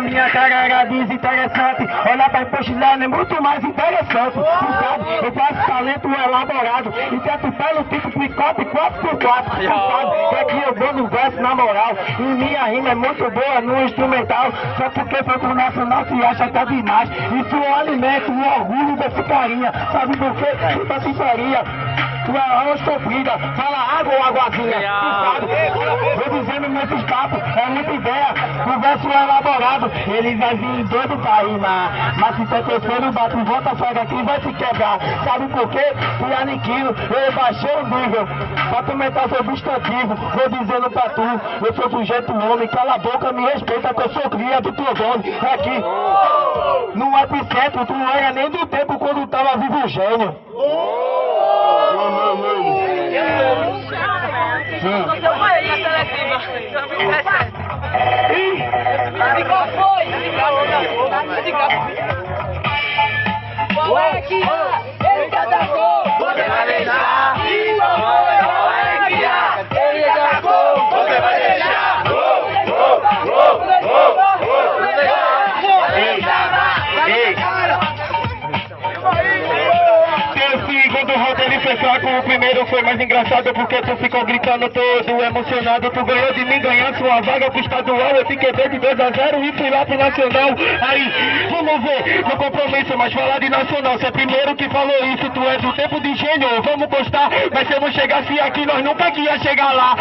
a minha cara era desinteressante. Olhar pra postilhar é muito mais interessante. Tu sabe, eu faço talento elaborado. E tento pelo tipo picote 4x4. Tu sabe, é que eu dou no verso na moral. E minha rima é muito boa no instrumental. Só porque foi pro nacional se acha até demais. Isso é um alimento, um orgulho desse carinha. Sabe por quê? Puta sinceria. Tu é uma sofrida, fala água ou aguazinha? Vou dizendo nesses papos, é muita ideia, o verso é elaborado, ele vai vir doido pra rimar. Mas se teu terceiro bate, volta sai daqui vai se quebrar. Sabe por quê? Tu aniquilo, eu baixei o nível, pra tu aumentar seu substantivo. Vou dizendo pra tu, eu sou sujeito homem, cala a boca, me respeita, que eu sou cria do teu dono. Aqui, no epicentro, tu não era nem do tempo quando tava vivo o gênio. Foi? Round ele foi fraco, o primeiro foi mais engraçado porque tu ficou gritando todo emocionado. Tu ganhou de mim, ganhar sua vaga pro estadual. Eu fiquei de 2 a 0 e fui lá pro nacional. Aí, vamos ver, no compromisso, mas falar de nacional. Você é primeiro que falou isso, tu é do tempo de gênio. Vamos postar, mas se eu não chegasse aqui, nós nunca que ia chegar lá.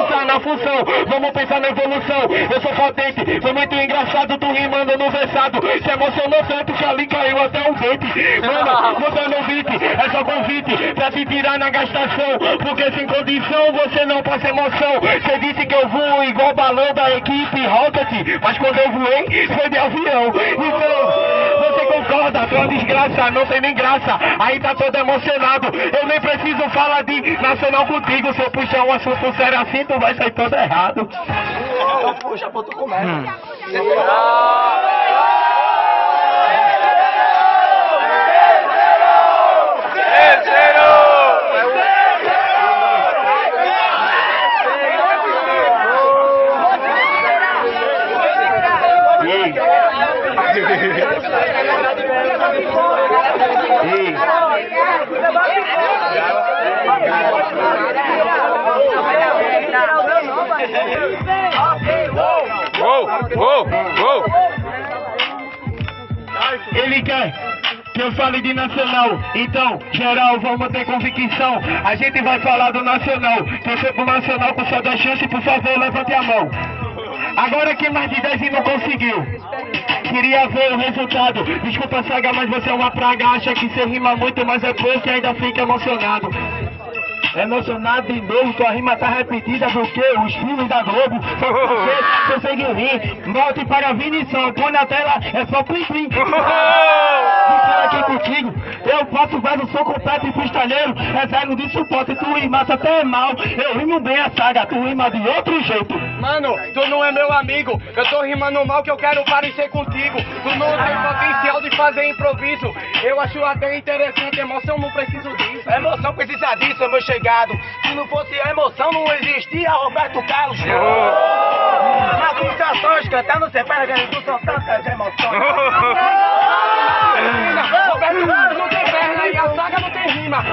Repensar na função, vamos pensar na evolução. Eu sou potente, foi muito engraçado tu rimando no versado. Se emocionou tanto que ali caiu até um dente. Mano, mudando o beat, é só convite pra te tirar na gastação. Porque sem condição você não passa emoção. Você disse que eu vou igual balão da equipe Rocket, mas quando eu voei foi de avião. Então, você concorda, tua desgraça, não tem nem graça. Aí tá todo emocionado. Eu nem preciso falar de nacional contigo. Se eu puxar um assunto sério assim, tu vai sair todo errado. Então puxa, pô, tu começa. Uou, Ele quer que eu fale de nacional. Então, geral, vamos ter convicção. A gente vai falar do nacional. Torcer pro nacional com só 10 chances, por favor, levante a mão. Agora que mais de 10 e não conseguiu. Queria ver o resultado. Desculpa, Saga, mas você é uma praga. Acha que você rima muito, mas é pouco e ainda fica emocionado. Emocionado de novo, tua rima tá repetida do que? Os filmes da Globo. Você consegue rir. Volte para a Vinição. Põe na tela, é só plim plim. Ficar aqui contigo. Eu faço verso, sou completo e freestyleiro. É zero de suporte, tu rimaça até mal. Eu rimo bem a saga, tu rima de outro jeito. Mano, tu não é meu amigo. Eu tô rimando mal que eu quero parecer contigo. Tu não tem potencial de fazer improviso. Eu acho até interessante, emoção não preciso disso. Emoção precisa disso, meu chegado. Se não fosse a emoção, não existia Roberto Carlos. Nas pulsações, cantando, você pega, não são tantas emoções. Roberto Carlos não tem perna e a saga não tem rima.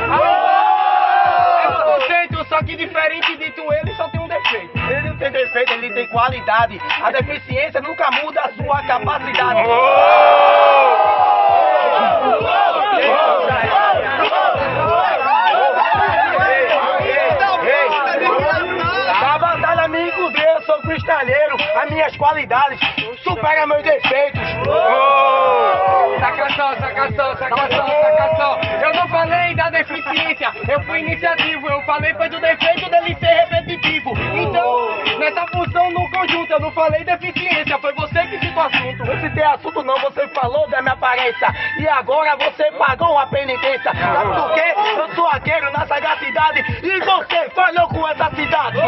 É o conceito, só que diferente de tu, ele só tem tem defeito, ele tem qualidade. A deficiência nunca muda a sua capacidade. Me encontrei, eu sou cristalheiro. As minhas qualidades superam meus defeitos. Saca só, saca só, saca só, saca só. Eu não falei da deficiência, eu fui iniciativo. Eu falei foi do defeito dele ser repetitivo. Então, nessa função no conjunto, eu não falei deficiência, foi você que citou o assunto. Não se tem assunto não, você falou da minha aparência E agora você pagou a penitência Sabe por quê? Eu sou arqueiro na sagacidade E você falhou com essa cidade